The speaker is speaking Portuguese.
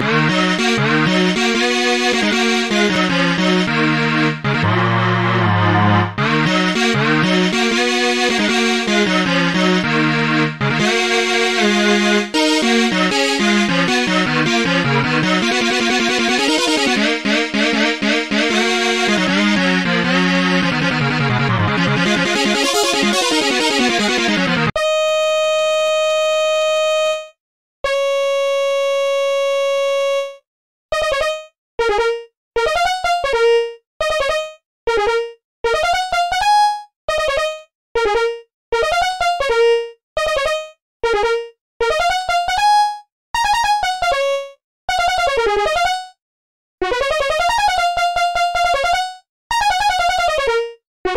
Música